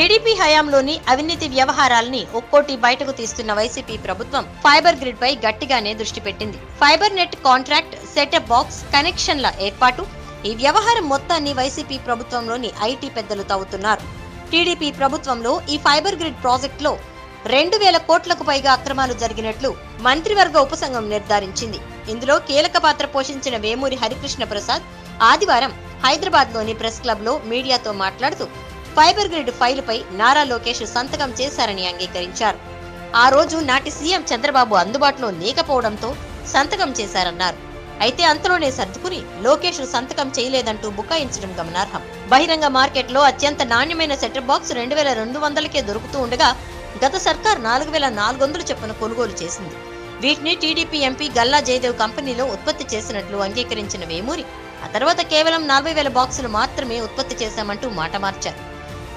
TDP హయాంలోని అవినీతి వ్యవహారాలని ఒక్కోటి బయటకు తీస్తున్న వైసీపీ ప్రభుత్వం ఫైబర్ గ్రిడ్ పై గట్టిగానే దృష్టి పెట్టింది. Fibre net contract setup box కనెక్షన్ల ఏర్పాటు ఈ వ్యవహారం మొత్తాన్ని వైసీపీ ప్రభుత్వంలోని ఐటీ పెద్దలు తవ్వుతున్నారు. టీడీపీ ప్రభుత్వంలో ఈ ఫైబర్ గ్రిడ్ ప్రాజెక్టులో రెండు వేల కోట్లకు పైగా అక్రమాలు జరిగినట్లు మంత్రివర్గ ఉపసంఘం నిర్ధారించింది. ఇందులో కీలక పాత్ర పోషించిన వేమూరి హరికృష్ణ ప్రసాద్ ఆదివారం హైదరాబాద్లోని ప్రెస్ క్లబ్లో మీడియాతో మాట్లాడుతూ ఫైబర్ గ్రిడ్ ఫైలుపై నారా లోకేష్ సంతకం చేశారని అంగీకరించారు. ఆ రోజు నాటి సీఎం చంద్రబాబు అందుబాటులో లేకపోవడంతో సంతకం చేశారన్నారు. అయితే అంతలోనే సర్దుకుని లోకేష్ సంతకం చేయలేదంటూ బుకాయించడం గమనార్హం. బహిరంగ మార్కెట్లో అత్యంత నాణ్యమైన సెటప్ బాక్స్ రెండు వేల రెండు వందలకే దొరుకుతూ ఉండగా గత సర్కార్ నాలుగు వేల నాలుగు వందలు చొప్పున కొనుగోలు చేసింది. వీటిని టీడీపీ ఎంపీ గల్లా జయదేవ్ కంపెనీలో ఉత్పత్తి చేసినట్లు అంగీకరించిన వేమూరి ఆ తర్వాత కేవలం నలభై వేల బాక్సులు మాత్రమే ఉత్పత్తి చేశామంటూ మాట మార్చారు.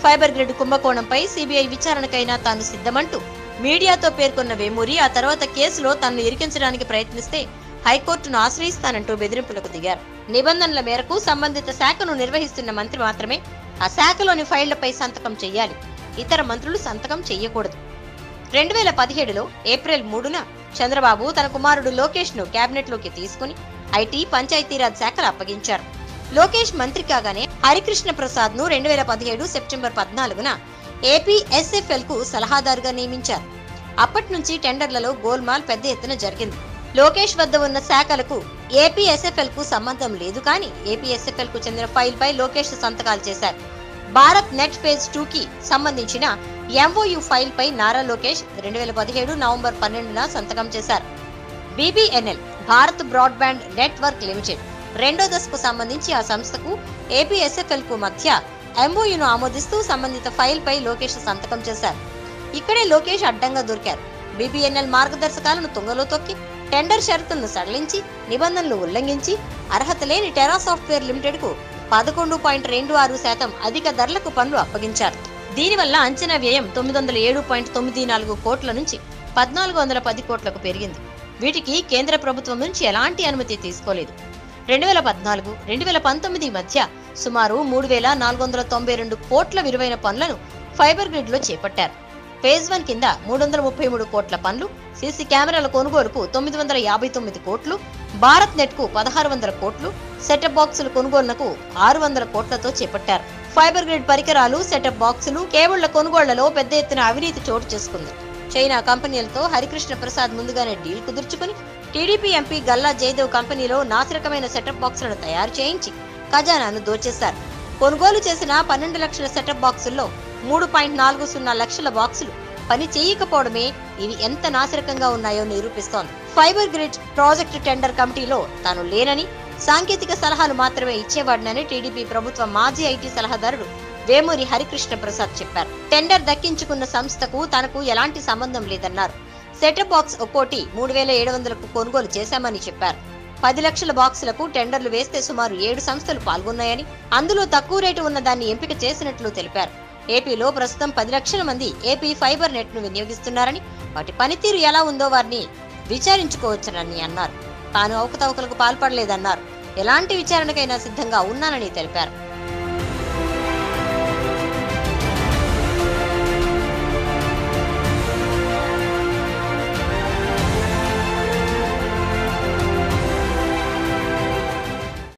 ఫైబర్ గ్రిడ్ కుంభకోణంపై సిబిఐ విచారణకైనా తాను సిద్ధమంటూ మీడియాతో పేర్కొన్న వేమూరి ఆ తర్వాత కేసులో తనను ఇరికించడానికి ప్రయత్నిస్తే హైకోర్టును ఆశ్రయిస్తానంటూ బెదిరింపులకు దిగారు. నిబంధనల మేరకు సంబంధిత శాఖను నిర్వహిస్తున్న మంత్రి మాత్రమే ఆ శాఖలోని ఫైళ్ళపై సంతకం చేయాలి. ఇతర మంత్రులు సంతకం చేయకూడదు రెండు వేల పదిహేడులో ఏప్రిల్ మూడున చంద్రబాబు తన కుమారుడు లోకేష్ను కేబినెట్లోకి తీసుకుని ఐటీ పంచాయతీరాజ్ శాఖలు అప్పగించారు. లోకేష్ మంత్రి కాగానే హరికృష్ణ ప్రసాద్ను రెండు వేల పదిహేడు సెప్టెంబర్ పద్నాలుగున ఏపీఎస్ఎఫ్ఎల్కు సలహాదారుగా నియమించారు. అప్పటి నుంచి టెండర్లలో గోల్మాల్ పెద్ద ఎత్తున జరిగింది. లోకేష్ వద్ద ఉన్న శాఖలకు ఏపీఎస్ఎఫ్ఎల్కు సంబంధం లేదు కానీ ఏపీఎస్ఎఫ్ఎల్కు చెందిన ఫైల్ పై లోకేష్ సంతకాలు చేశారు. భారత్ నెట్ ఫేజ్ టూ కి సంబంధించిన ఎంఓయు ఫైల్ పై నారా లోకేష్ రెండు వేల పదిహేడు నవంబర్ పన్నెండున సంతకం చేశారు. BBNL Bharat broadband network limited. రెండో దశకు సంబంధించి ఆ సంస్థకు ఏపీఎస్ఎఫ్ఎల్కు మధ్య ఎంఓయూను ఆమోదిస్తూ సంబంధిత ఫైల్ పై లోకేష్ సంతకం చేశారు. ఇక్కడే లోకేష్ అడ్డంగా దొరికారు. బీబీఎన్ఎల్ మార్గదర్శకాలను తుంగలో తొక్కి టెండర్ షరతులను సడలించి నిబంధనలు ఉల్లంఘించి అర్హత లేని టెరా సాఫ్ట్వేర్ లిమిటెడ్కు పదకొండు పాయింట్ రెండు ఆరు శాతం అధిక ధరలకు పనులు అప్పగించారు. దీనివల్ల అంచనా వ్యయం తొమ్మిది వందల ఏడు పాయింట్ తొమ్మిది నాలుగు కోట్ల నుంచి పద్నాలుగు వందల పది కోట్లకు పెరిగింది. వీటికి కేంద్ర ప్రభుత్వం నుంచి ఎలాంటి అనుమతి తీసుకోలేదు. రెండు వేల పద్నాలుగు రెండు వేల పంతొమ్మిది మధ్య సుమారు మూడు వేల నాలుగు వందల తొంభై రెండు కోట్ల విలువైన పనులను ఫైబర్ గ్రిడ్లో చేపట్టారు. ఫేజ్ వన్ కింద మూడు వందల ముప్పై మూడు కోట్ల పనులు సీసీ కెమెరాల కొనుగోలుకు తొమ్మిది వందల యాభై తొమ్మిది కోట్లు భారత్ నెట్కు పదహారు వందల కోట్లు సెటప్ బాక్సుల కొనుగోలునకు ఆరు వందల కోట్లతో చేపట్టారు. ఫైబర్ గ్రిడ్ పరికరాలు సెటప్ బాక్సులు కేబుళ్ళ కొనుగోళ్ళలో పెద్ద ఎత్తున అవినీతి చోటు చేసుకుంది. చైనా కంపెనీలతో హరికృష్ణ ప్రసాద్ ముందుగానే డీల్ కుదుర్చుకుని టీడీపీ ఎంపీ గల్లా జయదేవ్ కంపెనీలో నాసిరకమైన సెటప్ బాక్సులను తయారు చేయించి ఖజానాను దోచేశారు. కొనుగోలు చేసిన పన్నెండు లక్షల సెటప్ బాక్సుల్లో మూడు పాయింట్ నాలుగు సున్నా లక్షల బాక్సులు పని చేయకపోవడమే ఇవి ఎంత నాసిరకంగా ఉన్నాయో నిరూపిస్తోంది. ఫైబర్ గ్రిడ్ ప్రాజెక్టు టెండర్ కమిటీలో తాను లేనని సాంకేతిక సలహాలు మాత్రమే ఇచ్చేవాడినని టీడీపీ ప్రభుత్వ మాజీ ఐటీ సలహాదారుడు వేమూరి హరికృష్ణ ప్రసాద్ చెప్పారు. టెండర్ దక్కించుకున్న సంస్థకు తనకు ఎలాంటి సంబంధం లేదన్నారు. సెటప్ బాక్స్ ఒక్కోటి మూడు వేల ఏడు వందలకు కొనుగోలు చేశామని చెప్పారు. పది లక్షల బాక్సులకు టెండర్లు వేస్తే సుమారు ఏడు సంస్థలు పాల్గొన్నాయని అందులో తక్కువ రేటు ఉన్న దాన్ని ఎంపిక చేసినట్లు తెలిపారు. ఏపీలో ప్రస్తుతం పది లక్షల మంది ఏపీ ఫైబర్ నెట్ను వినియోగిస్తున్నారని వాటి పనితీరు ఎలా ఉందో వారిని విచారించుకోవచ్చునని అన్నారు. తాను అవకతవకలకు పాల్పడలేదన్నారు. ఎలాంటి విచారణకైనా సిద్ధంగా ఉన్నానని తెలిపారు.